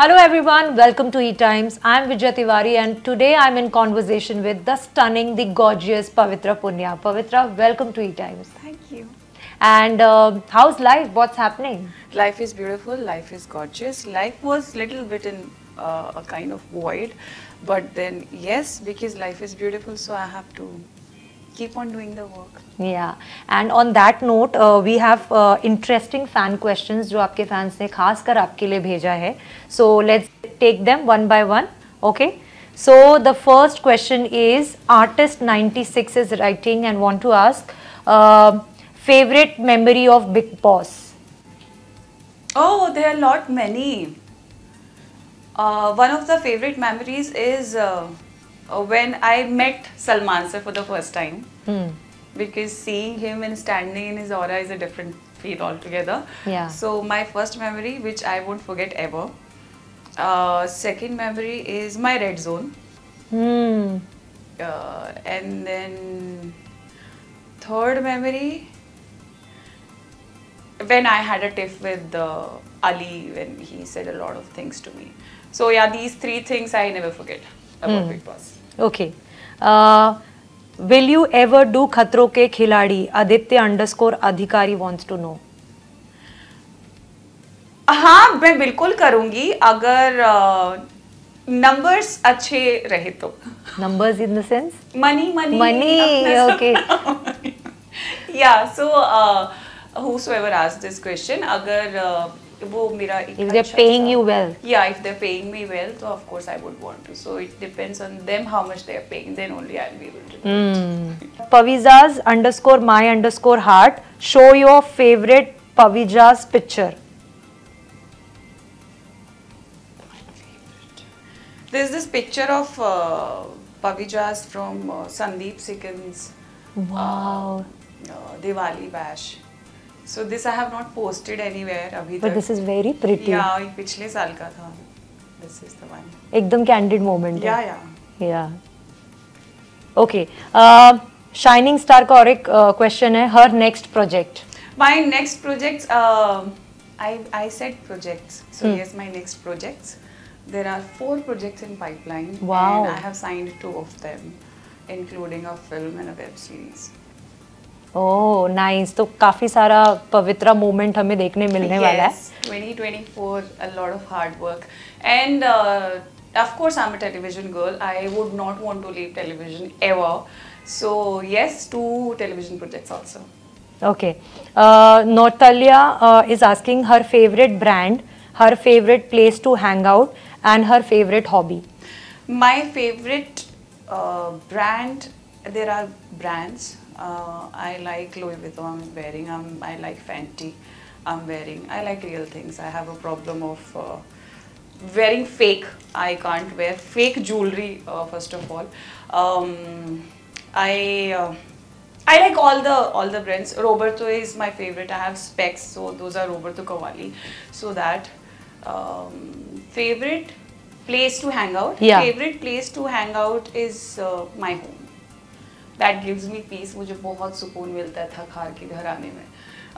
Hello everyone, welcome to E Times. I'm Vijay Tiwari and today I'm in conversation with the stunning, the gorgeous Pavitra Punia. Pavitra, welcome to E Times. Thank you. And uh, how's life? What's happening? Life is beautiful. Life is gorgeous. Life was little bit in uh, a kind of void, but then yes, because life is beautiful, so I have to keep on doing the work. Yeah, and on that note, uh, we have uh, interesting fan questions जो आपके fans ने खास कर आपके लिए भेजा है. So let's take them one by one. Okay. So the first question is artist 96 is writing and want to ask uh, favorite memory of Big Boss. Oh, there are a lot many. Uh, one of the favorite memories is uh, uh, when I met Salman sir for the first time. Hmm. Because seeing him and standing in his aura is a different feel altogether. Yeah. So my first memory, which I won't forget ever. Uh, second memory is my red zone. Hmm. Uh, and then third memory when I had a tiff with uh, Ali when he said a lot of things to me. So yeah, these three things I never forget about Bigg Boss. Okay will you ever do Khatron के Khiladi Aditya underscore Adhikari wants to know हाँ मैं बिल्कुल करूँगी अगर numbers uh, अच्छे रहे तो। Numbers in the sense money money money okay या सो हु दिस क्वेश्चन अगर uh, if they're paying you well yeah if they're paying me well so of course I would want to so it depends on them how much they're paying then only I'll be able to do hmm. underscore my underscore heart show your favorite PaviJaz picture. There's this picture of uh, PaviJaz from uh, Sandiip Sikcand's uh, wow. uh, Diwali Bash. So this I have not posted anywhere अभी but this is very pretty या पिछले साल का था this is the one एकदम candid moment या या yeah okay shining star का और एक क्वेश्चन है हर next project my next projects I, I said projects. So hmm. here's my next projects. There are four projects in pipeline. Wow. And I have signed two of them, including a film and a web series. Oh, nice. तो काफ़ी सारा पवित्रा moment हमें देखने मिलने वाला है. 2024, a lot of hard work. And uh, of course, I'm a television girl. I would not want to leave television ever. So yes, two television projects also. Okay. Uh, Nortalia uh, is asking her favorite brand, her favorite place to hang out, and her favorite hobby. My favorite uh, brand, there are brands. Uh, I like Louis Vuitton, I'm wearing. I'm, I like Fenty, I'm wearing. I like real things. I have a problem of uh, wearing fake. I can't wear fake jewelry, uh, first of all. Um, I. Uh, I like all the all the brands. Roberto is my favorite. I have specs, so those are Roberto Cavalli. So that um, favorite place to hang out. Yeah. Favorite place to hang out is uh, my home. That gives me peace मुझे बहुत सुकून मिलता है थक के घर आने में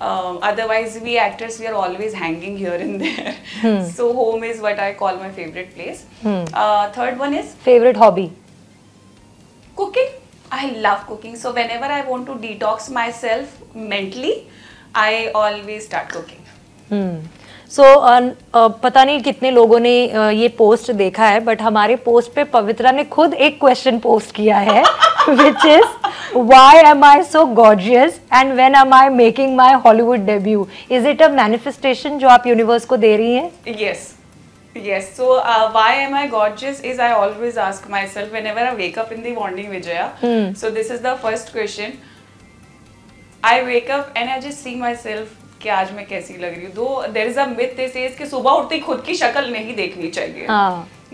otherwise we actors we are always hanging here in there so home is what I call my favourite place third one is favourite hobby cooking I love cooking so whenever I want to detox myself mentally I always start cooking so पता नहीं कितने लोगों ने uh, ये post देखा है but हमारे post पे पवित्रा ने खुद एक क्वेश्चन पोस्ट किया है which is why am I so gorgeous and when am I making my Hollywood debut is it a manifestation जो आप यूनिवर्स को दे रही हैं yes yes so uh, why am i gorgeous is i always ask myself whenever i wake up in the morning vijaya Mm. so this is the first question i wake up and i just see myself कि आज मैं कैसी लग रही हूँ। Though there is a myth this is कि सुबह उठते ही खुद की शक्ल नहीं देखनी चाहिए।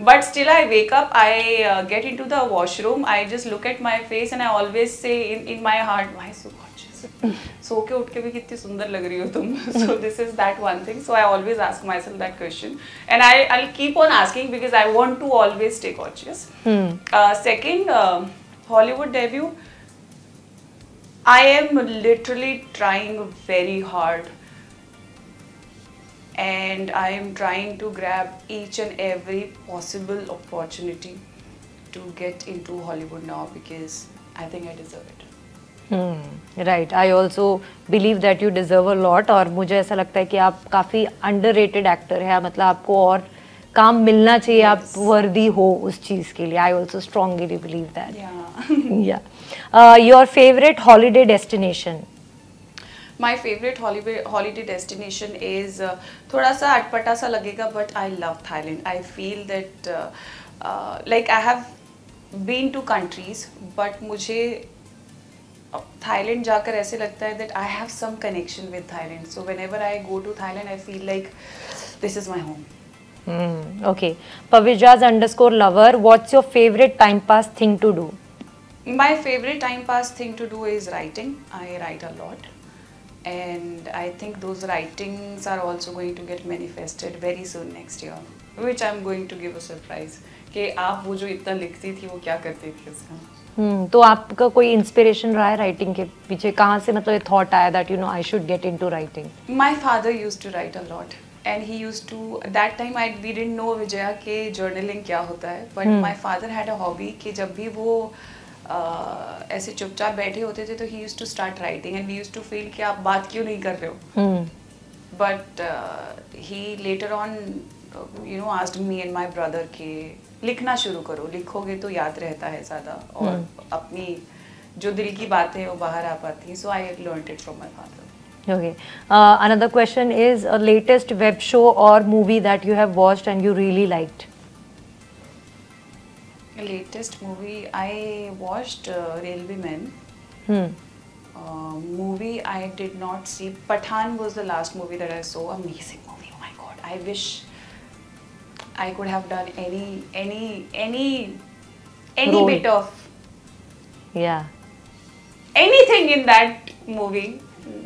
But still I up, I uh, get into the washroom, I just look at my face and I always say in, in my heart, why so gorgeous? सो के उठ के भी कितनी सुंदर लग रही हो तुम। So this is that one thing so I always ask myself that question and I I keep on asking because I want to always stay conscious second Hollywood debut I am literally trying very hard and I am trying to grab each and every possible opportunity to get into Hollywood now because I think I deserve it. Right I also believe that you deserve a lot और मुझे ऐसा लगता है कि आप काफ़ी under rated actor है मतलब आपको और काम मिलना चाहिए आप वर्दी हो उस चीज़ के लिए I also strongly believe that Yeah. या your favourite holiday destination My favorite holiday holiday destination is uh, थोड़ा सा अटपटा सा लगेगा but I love Thailand. I feel that uh, uh, like I have been to countries but मुझे Thailand जाकर ऐसे लगता है that I have some connection with Thailand. So whenever I go to Thailand, I feel like this is my home. Okay पविजाज underscore lover what's your favourite time pass thing to do My favorite time pass thing to do is writing. I write a lot. And I think those writings are also going to get manifested very soon next year. Which I'm going to give a surprise. कि आप वो जो इतना लिखती थी वो क्या करती थी उसका हम्म तो आपका कोई इंस्पिरेशन रहा है राइटिंग के पीछे कहाँ से मतलब ये थॉट आया that you know I should get into writing My father used to write a lot. And he used to, that time I we didn't know Vijaya के journaling क्या होता है. But Hmm. my father had a hobby कि जब भी वो uh, uh, ऐसे चुपचाप बैठे होते थे तो he used to start writing and we used to feel कि आप बात क्यों नहीं कर रहे हो? But he later on you know asked me and my brother के लिखना शुरू करो लिखोगे तो याद रहता है ज़्यादा और hmm. अपनी जो दिल की बातें वो बाहर आ पाती हैं so I learn it from my father okay another question is latest web show और movie that you have watched and you really liked latest movie I watched uh, Railway Men Hmm. uh, movie I did not see Pathaan was the last movie that I saw amazing movie oh my god I wish I could have done any any any any Role. bit of Yeah. anything in that movie.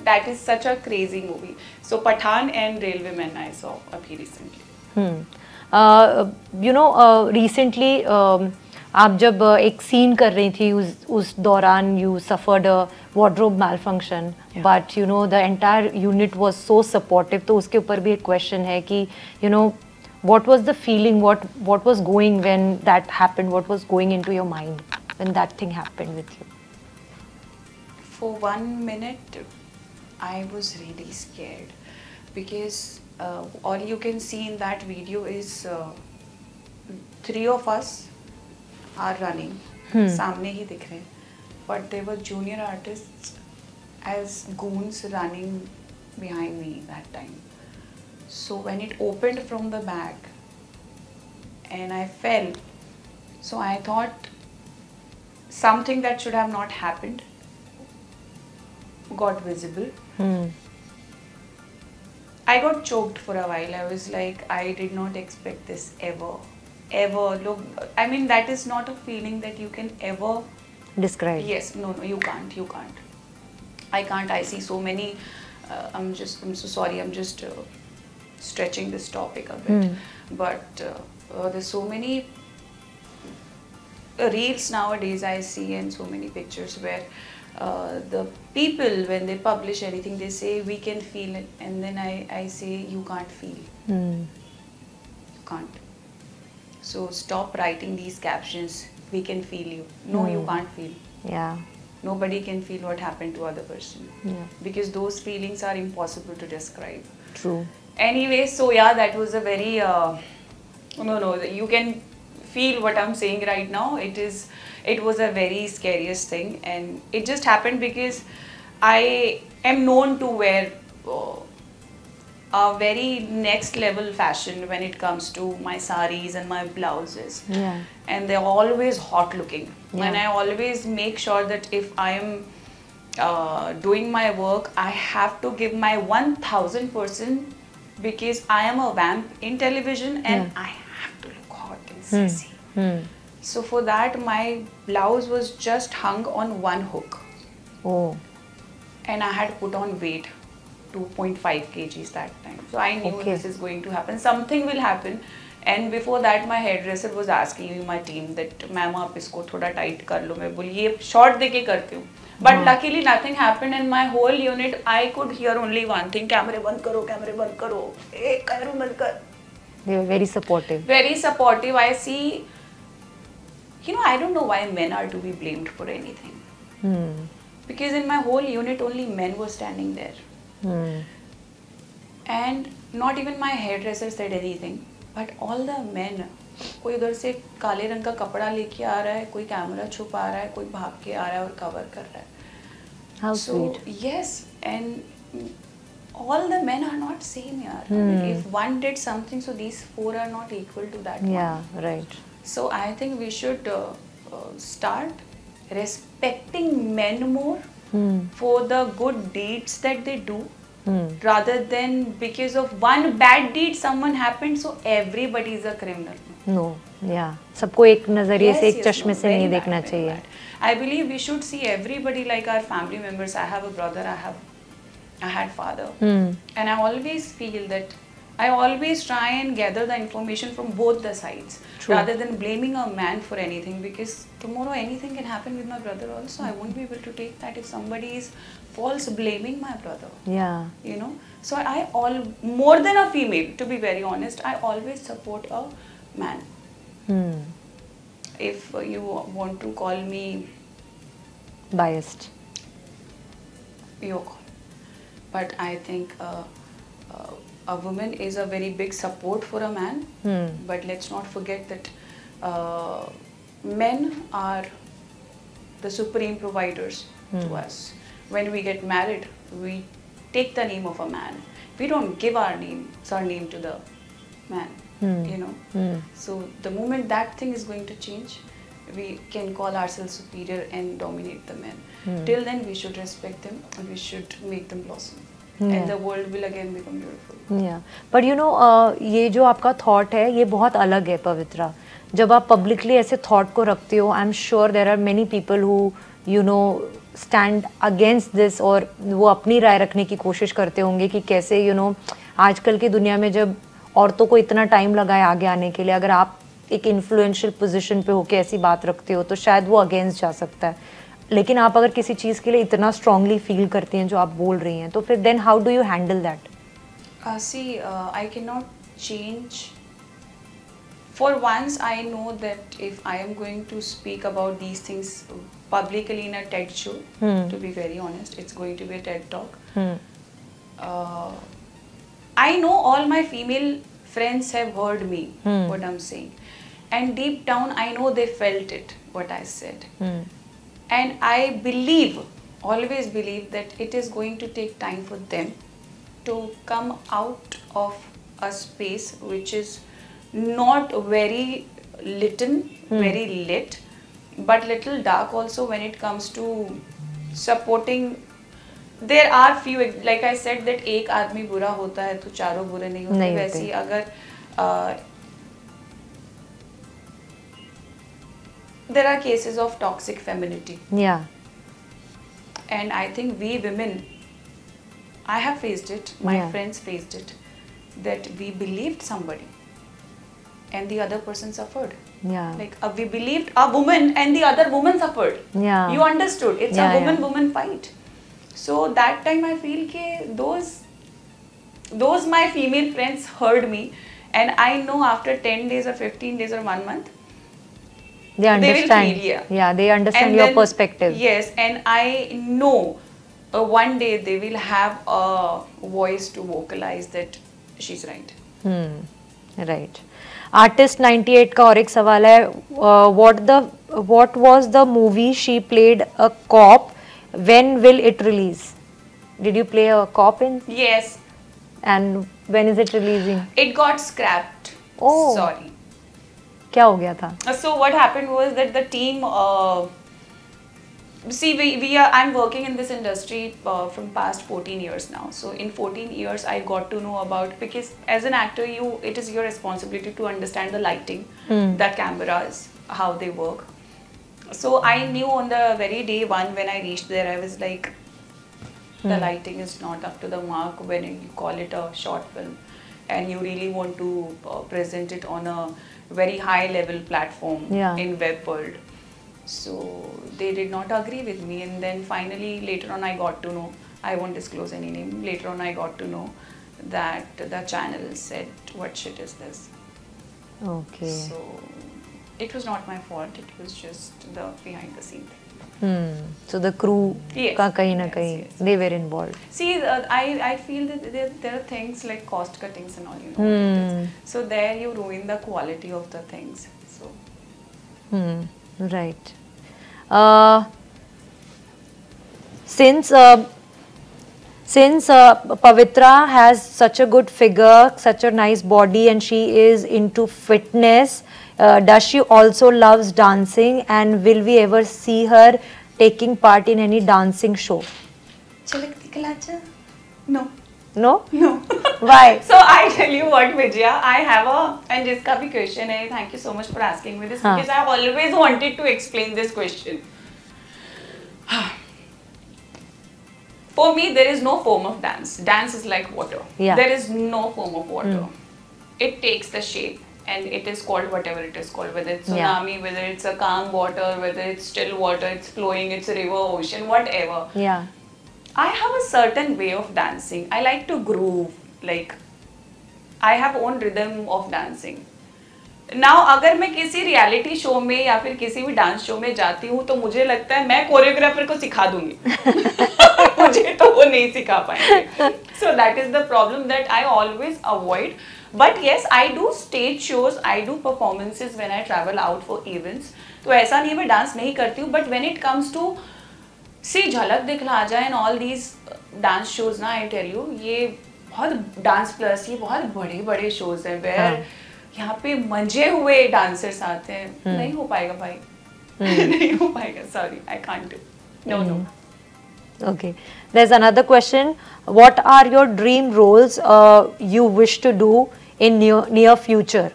That is such a crazy movie. So Pathaan and Railway Men I saw abhi recently. Hmm. Uh, you know, uh, recently um, आप जब एक scene कर रही थी उस उस दौरान you suffered a malfunction but you know the entire unit was so supportive तो उसके ऊपर भी एक क्वेश्चन है कि you know what was the feeling what what was going when that happen what was going into your mind when that thing happen with you for one minute I was really scared because all you can see in that video is three of us are running hmm. सामने ही दिख रहे हैं। But they were junior artist as goons running behind me that time so when it open from the bag and I fell so I thought something that should have not happened got visible I got choked for a while I was like I did not expect this ever Ever. Look, I mean, that is not a feeling that you can ever. describe Yes, no, no, you can't. You can't. I can't. I see so many. Uh, I'm just, I'm so sorry. I'm just uh, stretching this topic a bit. Hmm. But uh, uh, there's so many reels nowadays I see and so many pictures where uh, the people when they publish anything they say we can feel it and then I, I say you can't feel hmm. you can't so stop writing these captions. We can feel you. No you Hmm. can't feel. Yeah. Nobody can feel what happened to other person. Yeah. Because those feelings are impossible to describe. True. Anyway so yeah that was a very uh, no no you can feel what i'm saying right now. It is it was a very scariest thing. And it just happened because i am known to wear uh, a very next level fashion when it comes to my saris and my blouses. Yeah. And they're always hot looking. And i always make sure that if i am uh, doing my work i have to give my 1000% because i am a vamp in television and Yeah. i have to look hot and Hmm. sexy. Hmm. so for that my blouse was just hung on one hook. Oh. And i had put on weight 2.5 kgs that time so i knew Okay. this is going to happen something will happen and before that my hairdresser was asking me my team that ma'am आप इसको थोड़ा tight कर लो मैं बोली ये short देके करती हूँ But luckily nothing happened in my whole unit. I could hear only one thing: camera बंद करो, camera बंद करो, ए camera बंद कर. They were very supportive. Very supportive. I see. You know, I don't know why men are to be blamed for anything. Hmm. Because in my whole unit, only men were standing there. And not even my hairdresser said anything but all the man कोई उधर से काले रंग का कपड़ा लेके आ रहा है कोई कैमरा छुप आ रहा है कोई भाग के आ रहा है और कवर कर रहा है। So yes and all the man are not same यार if one did something so these four are not equal to that right so I think we should start respecting man more Hmm. for the good deeds that they do Hmm. rather than because of one bad deed someone happened so everybody is a criminal No. Yeah. सबको एक नजरिए से Yes, एक yes, चश्मे no, से very नहीं bad, देखना very चाहिए bad. I believe we should see everybody like our family members. I have a brother, I have I had father. Hmm. And I always feel that I always try and gather the information from both the sides True. rather than blaming a man for anything because tomorrow anything can happen with my brother also. I won't be able to take that if somebody is false blaming my brother. Yeah. You know? So I all more than a female, to be very honest, I always support a man. Hmm. If you want to call me Biased. your call. But I think uh, a woman is a very big support for a man. Hmm. But let's not forget that uh, men are the supreme providers to Hmm. us. When we get married, we take the name of a man. We don't give our name, surname to the man. Hmm. You know. Hmm. So the moment that thing is going to change, we can call ourselves superior and dominate the men. Hmm. Till then, we should respect them and we should make them blossom, Yeah. and the world will again become beautiful. या but you know ये जो आपका thought है ये बहुत अलग है पवित्रा जब आप पब्लिकली ऐसे थॉट को रखते हो I am sure there are many people who you know stand against this और वो अपनी राय रखने की कोशिश करते होंगे कि कैसे यू you नो know, आजकल की दुनिया में जब औरतों को इतना टाइम लगा है आगे आने के लिए अगर आप एक इन्फ्लुएंशियल पोजीशन पे होके ऐसी बात रखते हो तो शायद वो अगेंस्ट जा सकता है लेकिन आप अगर किसी चीज़ के लिए इतना स्ट्रांगली फील करते हैं जो आप बोल रही हैं तो फिर then how do you handle that see I can not change for once I know that if I am going to speak about these things publicly in a TED show to be very honest it's going to be TED talk I know all my female friends have heard me what I am saying and deep down I know they felt it what I said Hmm. And I believe, always believe that it is going to take time for them to come out of a space which is not very lit, very lit, but little dark also when it comes to supporting there are few like I said that एक आदमी बुरा होता है तो चारों बुरे नहीं होते नहीं होते। वैसे ही अगर there are cases of toxic femininity. Yeah. And I think we women, I have faced it, my yeah. friends faced it, that we believed somebody and the other person suffered. Yeah. Like uh, we believed a woman and the other woman suffered. Yeah. You understood. It's yeah, a woman woman fight. So that time I feel that those those my female friends heard me and I know after 10 days or 15 days or 1 month they will understand. feel, yeah. they understand And your then- perspective. Yes, and I know uh, one day they will have a voice to vocalize that she's right. Hmm. Right. Artist 98 का और एक सवाल है uh, what the what was the movie she played a cop when will it release did you play a cop in Yes, and when is it releasing it got scrapped. Oh. Sorry. क्या हो गया था Uh, So what happened was that the team. Uh, see, we, we are. I'm working in this industry uh, from past 14 years now. So in 14 years, I got to know about because as an actor, you it is your responsibility to understand the lighting, Hmm. the cameras, how they work. So I knew on the very day one when I reached there, I was like, the Hmm. lighting is not up to the mark when you call it a short film and you really want to uh, present it on a very high level platform Yeah. in web world So they did not agree with me, and then finally later on I got to know. I won't disclose any name. Later on I got to know that the channel said, "What shit is this?" Okay. So it was not my fault. It was just the behind the scene thing. Hmm. So the crew, yes. ka kahin na kahin, yes, yes. they were involved. See, uh, I, I feel that there, there, are things like cost cuttings and all, you know. Hmm. So there you ruin the quality of the things. So. Hmm. Right. Uh, since uh, since uh, Pavitra has such a good figure, such a nice body, and she is into fitness, uh, does she also loves dancing? And will we ever see her taking part in any dancing show? No. No. No. Why? So I tell you what, Vijaya, I have a and jiska bhi question hai. Thank you so much for asking me this हाँ. because I have always wanted to explain this question. For me, there is no form of dance. Dance is like water. Yeah. There is no form of water. It takes the shape and it is called whatever it is called, whether it's Yeah. tsunami, whether it's a calm water, whether it's still water, it's flowing, it's a river, ocean, whatever. Yeah. I have a certain way of dancing. I like to groove. Like, I have own rhythm of dancing. Now, अगर मैं किसी reality show में या फिर किसी भी dance show में जाती हूँ तो मुझे लगता है मैं कोरियोग्राफर को सिखा दूँगी। मुझे तो वो नहीं सिखा पाएँगे। So that is the problem that I always avoid but yes I do stage shows I do performances when I travel out for events तो ऐसा नहीं मैं डांस नहीं करती हूँ but when it comes to see Jhalak Dikhla Jaa in all these dance shows ना I tell you ये बहुत डांस प्लस ये बहुत बड़े बड़े शोज़ हैं वेयर हाँ। यहाँ पे मंजे हुए डांसर्स आते हैं hmm. नहीं हो पाएगा भाई hmm. नहीं हो पाएगा sorry I can't do no no Okay. There's another question. What are your dream roles uh, you wish to do in near near future?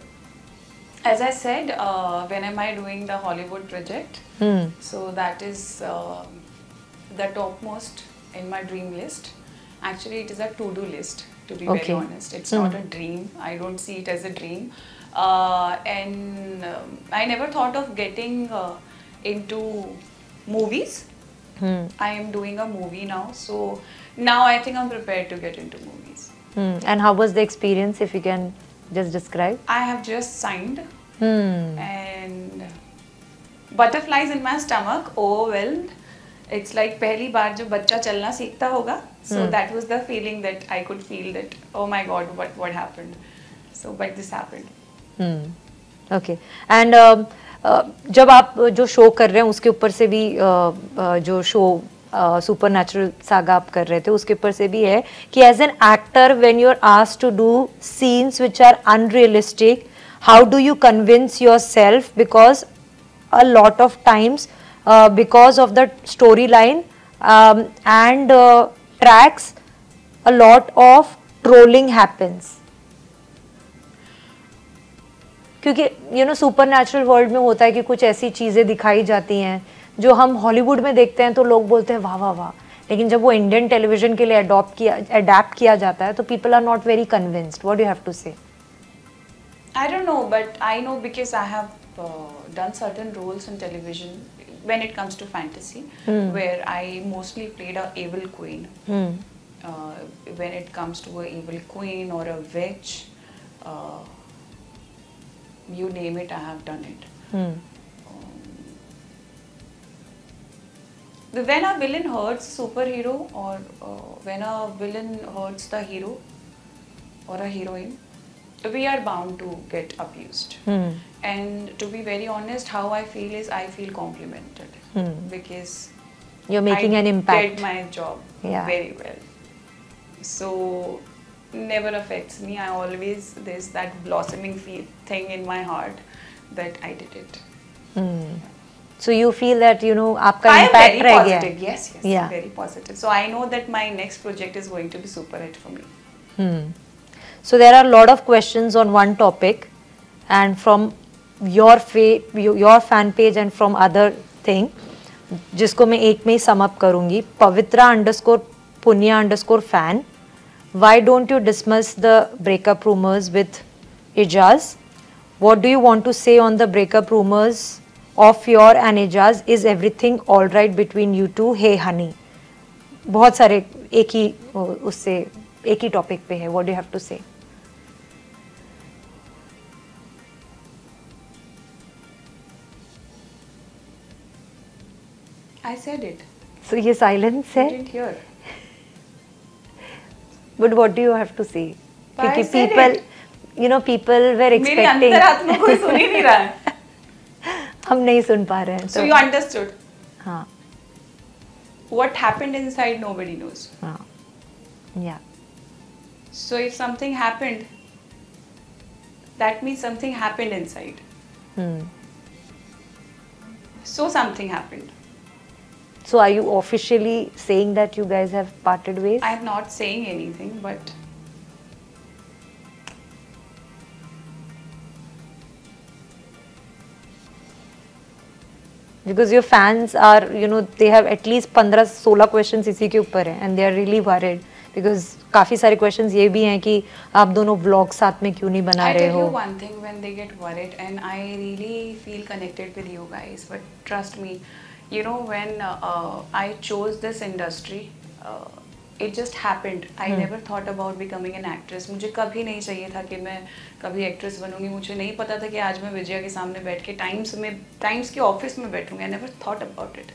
As I said, uh, when am I doing the Hollywood project? Hmm. So that is uh, the topmost in my dream list. Actually, it is a to-do list. To be Okay. very honest, it's not a dream. I don't see it as a dream. Uh, and um, I never thought of getting uh, into movies. Hmm. I am doing a movie now, so now I think I'm prepared to get into movies. Hmm. And how was the experience? If you can just describe. I have just signed Hmm. and butterflies in my stomach overwhelmed it's like पहली बार जब बच्चा चलना सीखता होगा that was the feeling that I could feel that oh my god what what happened? So but this happened. Hmm okay and जब आप जो show कर रहे हैं उसके ऊपर से भी uh, uh, जो शो सुपर नेचुरल सागा आप कर रहे थे उसके ऊपर से भी है कि as an actor when you are asked to do scenes which are unrealistic how do you convince yourself because a lot of times Uh, because of the storyline um, and uh, tracks a lot of trolling क्योंकि you know super world में होता है कि कुछ ऐसी चीज़ें दिखाई जाती हैं जो हम हॉलीवुड में देखते हैं तो लोग बोलते हैं वाह वाह वाह. लेकिन जब वो इंडियन टेलीविज़न के लिए अडॉप्ट किया अडेप्ट किया जाता है तो people are not very convinced what you have to say I don't know but I know because I have done certain roles in television when it comes to fantasy where I mostly played a evil queen. Uh, when it comes to a evil queen or a witch, uh, you name it, I have done it. The- When a villain hurts superhero or uh, when a villain hurts the hero or a heroine, we are bound to get abused. And to be very honest, how I feel is I feel complimented because you're making I an impact did my job Yeah. very well. So never affects me. I always there's that blossoming fe- thing in my heart that I did it. So you feel that you no आपका I am impact very रह गया positive. Yes, yes, Yeah. very positive. So I know that my next project is going to be super hit for me. Hmm. So there are a lot of questions on one topic, and from your fa- your your fan page and from other thing, जिसको मैं एक में ही sum up करूँगी पवित्रा underscore Punia underscore fan. Why don't you dismiss the breakup rumors with Ijaz? What do you want to say on the breakup rumors of your and Ejaz is everything all right between you two hey honey बहुत सारे एक ही ओ, उससे एक ही topic पे है what do have to say I said it. सो ये silence You है didn't hear. But what do you have to से But I क्योंकि said people it. You know people where मेरी अंतरात्मा कोई सुन ही नहीं रहा है. हम नहीं सुन पा रहे हैं So तो you understood. हाँ What happened inside, nobody knows. हाँ या So if something happened, that means something happened inside. Hmm So something happened. So are you officially saying that you guys have parted ways? I'm not saying anything, but Because your fans are, you know, they have at least 15-16 questions इसी के ऊपर हैं and they are really worried because काफी सारे questions ये भी हैं कि आप दोनों vlog साथ में क्यों नहीं बना I रहे tell हो you one thing when they get worried, and I really feel connected with you guys. But trust me, you know, when uh, uh, I chose this industry, uh, it just happened. I never thought about becoming an actress. मुझे कभी नहीं चाहिए था कि मैं कभी actress बनूंगी मुझे नहीं पता था कि आज मैं विजया के सामने बैठ के टाइम्स में टाइम्स के ऑफिस में बैठूंगी I never thought about it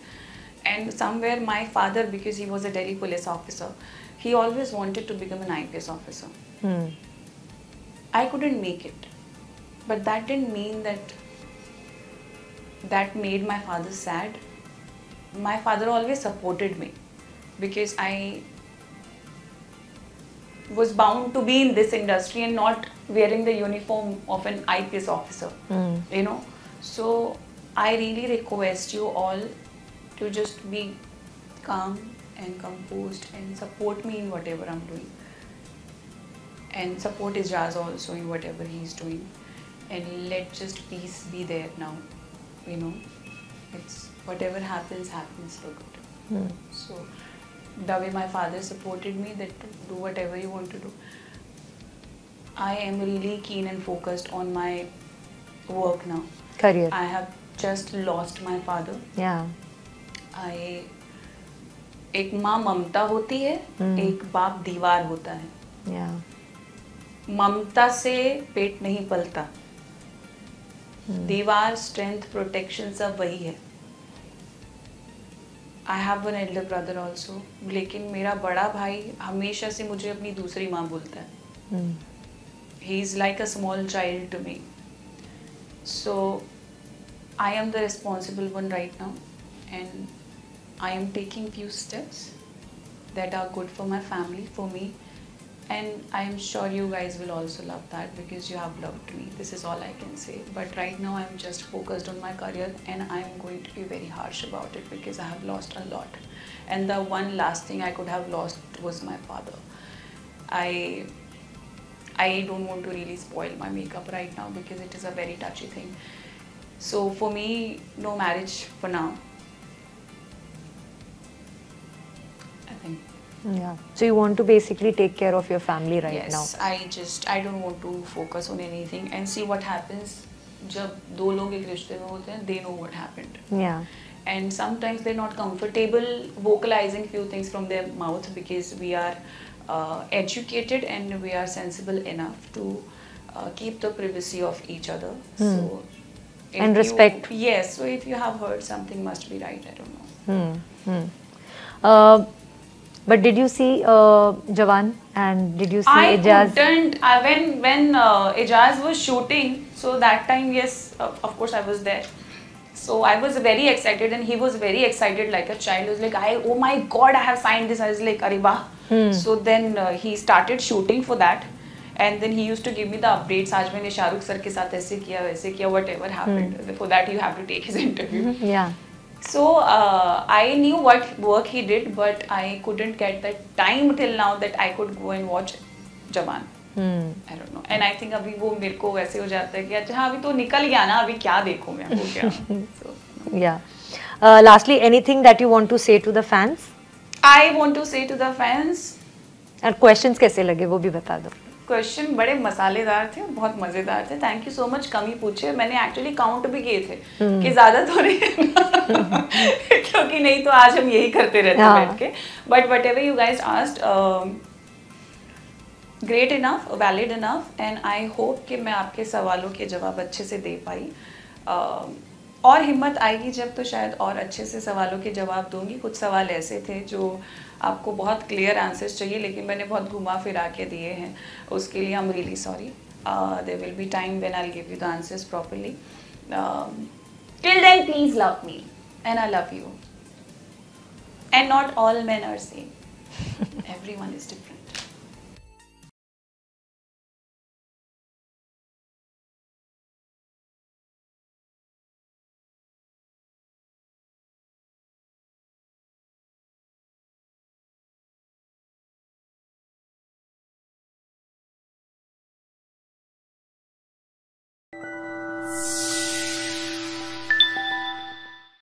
and somewhere my father because he was a daily police officer he always wanted to become an I P S officer hmm I couldn't make it. But that didn't mean that that made my father sad. My father always supported me because I was bound to be in this industry and not wearing the uniform of an IPS officer. Hmm. You know? So I really request you all to just be calm and composed and support me in whatever I'm doing and support Eijaz also in whatever he's doing. And let just peace be there now. You know, it's whatever happens, happens for good. Hmm. So, the way my father supported me, that do whatever you want to do. I am really keen and focused on my work now. Career. I have just lost my father. yeah. I एक माँ ममता होती है हम्म। एक बाप दीवार होता है Yeah. ममता से पेट नहीं पलता Hmm. दीवार स्ट्रेंथ प्रोटेक्शन सब वही है I have one elder brother also लेकिन मेरा बड़ा भाई हमेशा से मुझे अपनी दूसरी माँ बोलता है। He is like a small child to me so I am the responsible one right now and I am taking few steps that are good for my family for me and i am sure you guys will also love that because you have loved me this is all i can say but right now i'm just focused on my career and i'm going to be very harsh about it because i have lost a lot and the one last thing i could have lost was my father i I don't want to really spoil my makeup right now because it is a very touchy thing. So for me, no marriage for now. Yeah. So you want to basically take care of your family right yes, now. I just I don't want to focus on anything and see what happens. जब दो लोग एक रिश्ते में होते हैं, they know what happened. Yeah. and sometimes they're not comfortable vocalizing few things from their mouth because we are uh, educated and we are sensible enough to uh, keep the privacy of each other Hmm. so if And you- respect. yes so if you have heard something must be right i don't know Hmm. Hmm. Uh, but did you see uh, Jawan and did you see I Ijaz? couldn't. Uh, when when uh, Ijaz was shooting, so that time, yes, uh, of course, I was there. So I was very excited, and he was very excited, like a child. He was like, "I, oh my God, I have signed this." I was like, "Ariba." Hmm. So then uh, he started shooting for that, and then he used to give me the updates. आज मैंने Shahrukh sir के साथ ऐसे किया, वैसे किया, whatever happened. For that, you have to take his interview. Yeah. So uh, I knew what work he did, but I couldn't get that time till now that I could go and watch Jawan. Hmm. I don't know. And I think अभी वो मेरे को वैसे हो जाता है कि अच्छा हाँ अभी तो निकल गया ना अभी क्या देखूँ मैं हो so, Yeah. Uh, lastly, anything that you want to say to the fans? I want to say to the fans And questions कैसे लगे वो भी बता दो. क्वेश्चन बड़े मसालेदार थे बहुत मज़ेदार थे। थैंक यू सो मच कम ही पूछे। मैंने एक्चुअली काउंट भी किए थे हम्म। कि ज़्यादा तो नहीं क्योंकि नहीं तो आज हम यही करते रहते हाँ। बैठ के। But whatever you guys asked great enough valid enough and I hope कि मैं आपके सवालों के जवाब अच्छे से दे पाई। Uh, और हिम्मत आएगी जब तो शायद और अच्छे से सवालों के जवाब दूँगी। कुछ सवाल ऐसे थे जो आपको बहुत क्लियर आंसर्स चाहिए लेकिन मैंने बहुत घुमा फिरा के दिए हैं। उसके लिए I am really sorry there will be time when I give you the answers properly till then please love me and I love you and not all men are same. Everyone is different.